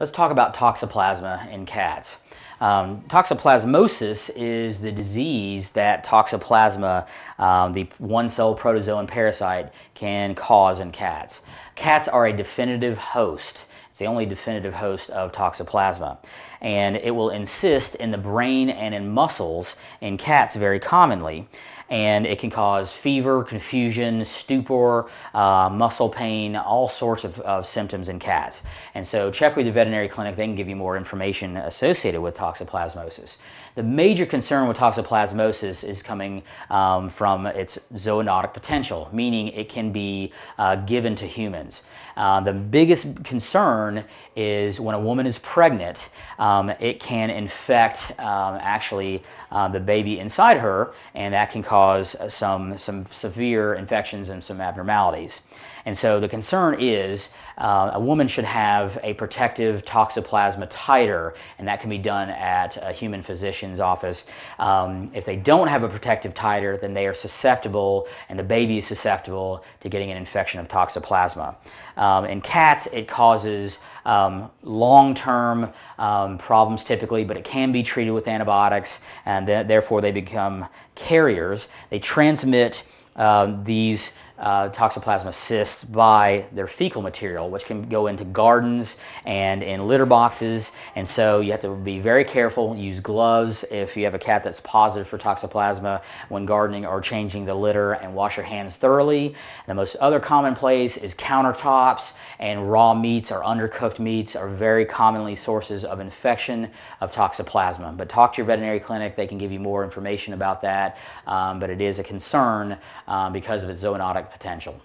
Let's talk about toxoplasma in cats. Um, toxoplasmosis is the disease that toxoplasma, um, the one-cell protozoan parasite, can cause in cats. Cats are a definitive host. It's the only definitive host of toxoplasma. And it will encyst in the brain and in muscles in cats very commonly and it can cause fever, confusion, stupor, uh, muscle pain, all sorts of, of, symptoms in cats. And so check with your veterinary clinic, they can give you more information associated with toxoplasmosis. The major concern with toxoplasmosis is coming um, from its zoonotic potential, meaning it can be uh, given to humans. Uh, the biggest concern is when a woman is pregnant, um, it can infect um, actually uh, the baby inside her, and that can cause some, some severe infections and some abnormalities. And so the concern is uh, a woman should have a protective toxoplasma titer, and that can be done at a human physician's office. Um, if they don't have a protective titer, then they are susceptible, and the baby is susceptible to getting an infection of toxoplasma. Um, in cats, it causes um, long-term um, problems typically, but it can be treated with antibiotics, and th therefore they become carriers. They transmit uh, these uh, toxoplasma cysts by their fecal material, which can go into gardens and in litter boxes. And so you have to be very careful, use gloves if you have a cat that's positive for toxoplasma when gardening or changing the litter and wash your hands thoroughly. The most other common place is countertops and raw meats or undercooked meats are very commonly sources of infection of toxoplasma. But talk to your veterinary clinic, they can give you more information about that. Um, but it is a concern um, because of its zoonotic potential.